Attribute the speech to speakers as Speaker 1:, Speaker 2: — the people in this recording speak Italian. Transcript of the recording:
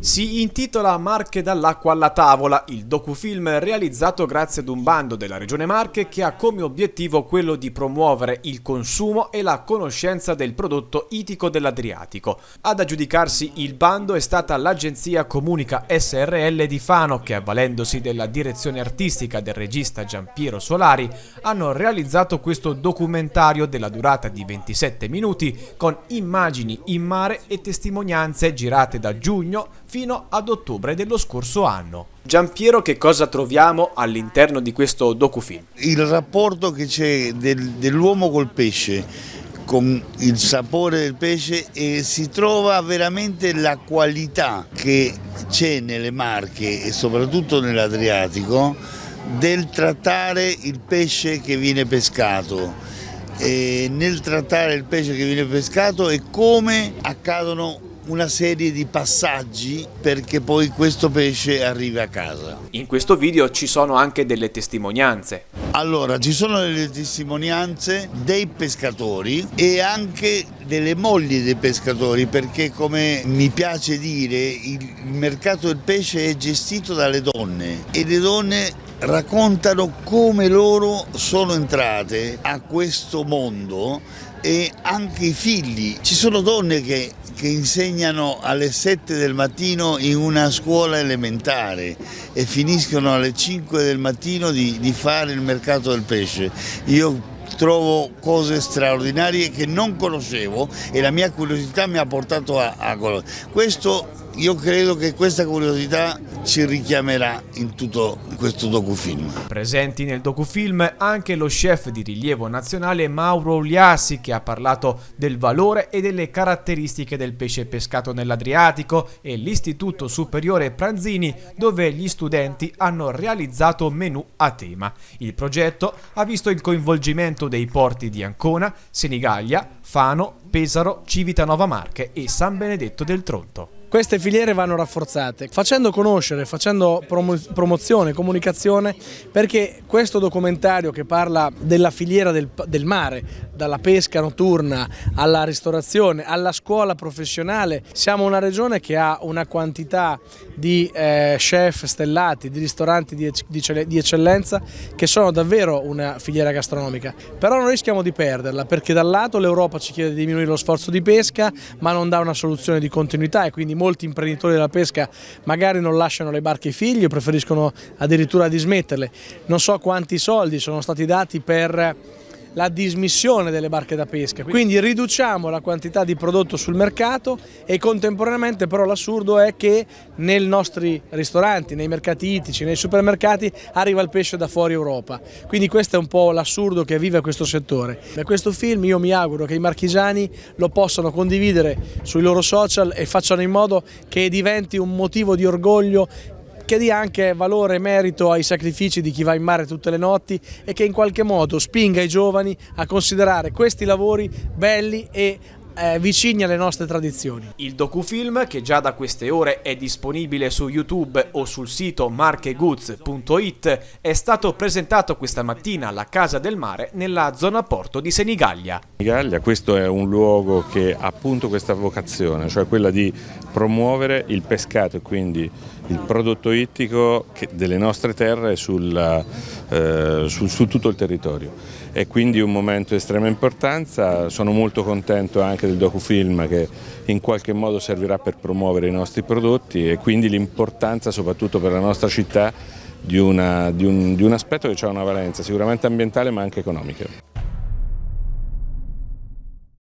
Speaker 1: Si intitola Marche dall'acqua alla tavola, il docufilm realizzato grazie ad un bando della Regione Marche che ha come obiettivo quello di promuovere il consumo e la conoscenza del prodotto itico dell'Adriatico. Ad aggiudicarsi il bando è stata l'agenzia Comunica SRL di Fano che, avvalendosi della direzione artistica del regista Giampiero Solari, hanno realizzato questo documentario della durata di 27 minuti con immagini in mare e testimonianze girate da giugno fino ad ottobre dello scorso anno. Giampiero, che cosa troviamo all'interno di questo docufilm?
Speaker 2: Il rapporto che c'è del, dell'uomo col pesce, con il sapore del pesce e si trova veramente la qualità che c'è nelle Marche e soprattutto nell'Adriatico del trattare il pesce che viene pescato. E nel trattare il pesce che viene pescato e come accadono una serie di passaggi perché poi questo pesce arrivi a casa.
Speaker 1: In questo video ci sono anche delle testimonianze.
Speaker 2: Allora, ci sono delle testimonianze dei pescatori e anche delle mogli dei pescatori perché come mi piace dire il mercato del pesce è gestito dalle donne e le donne raccontano come loro sono entrate a questo mondo e anche i figli. Ci sono donne che che insegnano alle 7 del mattino in una scuola elementare e finiscono alle 5 del mattino di, di fare il mercato del pesce. Io trovo cose straordinarie che non conoscevo e la mia curiosità mi ha portato a, a questo io credo che questa curiosità ci richiamerà in tutto questo docufilm.
Speaker 1: Presenti nel docufilm anche lo chef di rilievo nazionale Mauro Uliassi che ha parlato del valore e delle caratteristiche del pesce pescato nell'Adriatico e l'Istituto Superiore Pranzini dove gli studenti hanno realizzato menù a tema. Il progetto ha visto il coinvolgimento dei porti di Ancona, Senigallia, Fano, Pesaro, Civitanova Marche e San Benedetto del Tronto.
Speaker 3: Queste filiere vanno rafforzate, facendo conoscere, facendo promo promozione, comunicazione, perché questo documentario che parla della filiera del, del, mare, dalla pesca notturna alla ristorazione, alla scuola professionale, siamo una regione che ha una quantità di eh, chef stellati, di ristoranti di, di, di eccellenza che sono davvero una filiera gastronomica, però non rischiamo di perderla perché dal lato l'Europa ci chiede di diminuire lo sforzo di pesca ma non dà una soluzione di continuità e quindi molti imprenditori della pesca magari non lasciano le barche ai figli o preferiscono addirittura dismetterle. Non so quanti soldi sono stati dati per la dismissione delle barche da pesca, quindi riduciamo la quantità di prodotto sul mercato e contemporaneamente però l'assurdo è che nei nostri ristoranti, nei mercati ittici, nei supermercati arriva il pesce da fuori Europa, quindi questo è un po' l'assurdo che vive questo settore. Da questo film io mi auguro che i marchigiani lo possano condividere sui loro social e facciano in modo che diventi un motivo di orgoglio che dia anche valore e merito ai sacrifici di chi va in mare tutte le notti e che in qualche modo spinga i giovani a considerare questi lavori belli e eh, vicini alle nostre tradizioni.
Speaker 1: Il docufilm, che già da queste ore è disponibile su YouTube o sul sito marchegoods.it, è stato presentato questa mattina alla Casa del Mare nella zona porto di Senigallia.
Speaker 4: Senigallia, questo è un luogo che ha appunto questa vocazione, cioè quella di promuovere il pescato e quindi il prodotto ittico delle nostre terre sul, eh, su, su tutto il territorio è quindi un momento di estrema importanza, sono molto contento anche del docufilm che in qualche modo servirà per promuovere i nostri prodotti e quindi l'importanza soprattutto per la nostra città di, una, di, un, di un aspetto che ha una valenza sicuramente ambientale ma anche economica.